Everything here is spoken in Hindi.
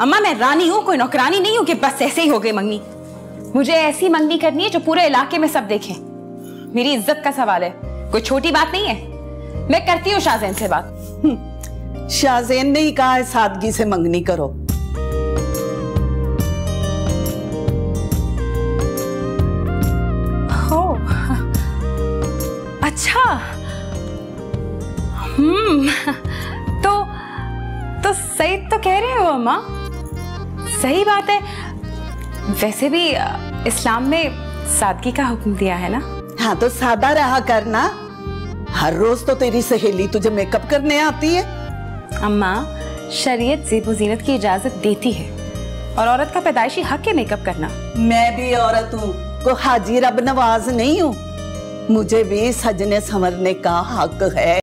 अम्मा मैं रानी हूँ कोई नौकरानी नहीं हूँ कि बस ऐसे ही हो गई मंगनी। मुझे ऐसी मंगनी करनी है जो पूरे इलाके में सब देखे। मेरी इज़्ज़त का सवाल है। कोई छोटी बात नहीं है? मैं करती हूँ शाहजैन से बात। शाहजेन ने ही कहा है सादगी से मंगनी करो। हो। अच्छा। हम्म तो तो सही तो कह रहे हो अम्मा। सही बात है। वैसे भी इस्लाम में सादगी का हुक्म दिया है ना? हाँ तो सादा रहा करना। हर रोज तो तेरी सहेली तुझे मेकअप करने आती है। अम्मा शरीयत जेबो जीनत की इजाज़त देती है। और औरत का पैदाइशी हक है मेकअप करना। मैं भी औरत हूँ को हाजी रब नवाज़ नहीं हूँ। मुझे भी सजने संवरने का हक है।